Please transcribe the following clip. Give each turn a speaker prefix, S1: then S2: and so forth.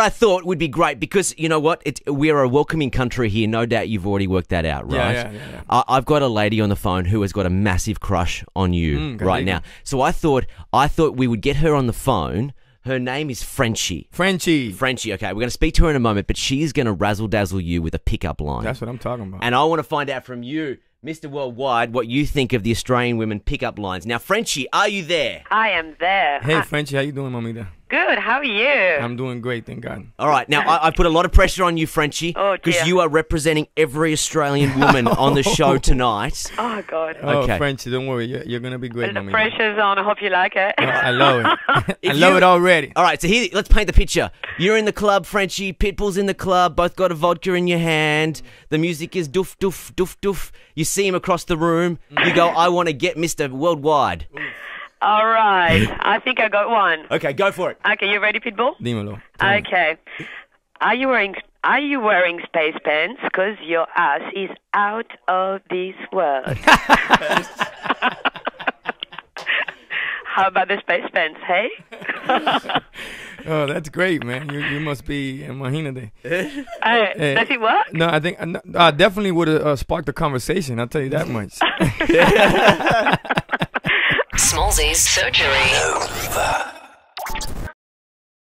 S1: I thought would be great because you know what? It, we're a welcoming country here. No doubt you've already worked that out, right?
S2: yeah, yeah, yeah.
S1: I, I've got a lady on the phone who has got a massive crush on you
S2: Mm,
S1: right now. So I thought I thought we would get her on the phone. Her name is Frenchie.
S2: Frenchie.
S1: Frenchie. Okay, we're going to speak to her in a moment, but she's going to razzle dazzle you with a pickup line.
S2: That's what I'm talking about.
S1: And I want to find out from you, Mr. Worldwide, what you think of the Australian women pickup lines. Now, Frenchie, are you there?
S3: I am there.
S2: hey,
S3: Ah,
S2: Frenchie, how you doing, mamita?
S3: Good. How are you?
S2: I'm doing great, thank God.
S1: All right. Now, I, I put a lot of pressure on you, Frenchie,
S3: Oh,
S1: because
S3: dear.
S1: you are representing every Australian woman on the show tonight.
S3: oh God.
S2: Oh,
S1: Okay.
S2: Frenchie, don't worry, you're, you're gonna be great,
S3: the pressure's on. I hope you like it.
S2: Oh, I love it. I love
S1: you-
S2: it already.
S1: All right, so here, let's paint the picture. You're in the club, Frenchie. Pitbull's in the club. Both got a vodka in your hand. The music is doof, doof, doof, doof. You see him across the room. You go, I want to get Mr. Worldwide.
S3: All right. I think I got one.
S1: Okay, go for it.
S3: Okay, you ready, Pitbull?
S2: Dímelo.
S3: Okay. Are you wearing Are you wearing space pants? Cause your ass is out of this world. How about the space pants? Hey.
S2: Oh, that's great, man. You, you must be in imagínate.
S3: Uh, does it work?
S2: No, I think I definitely would have uh, sparked a conversation. I'll tell you that much.
S4: Surgery.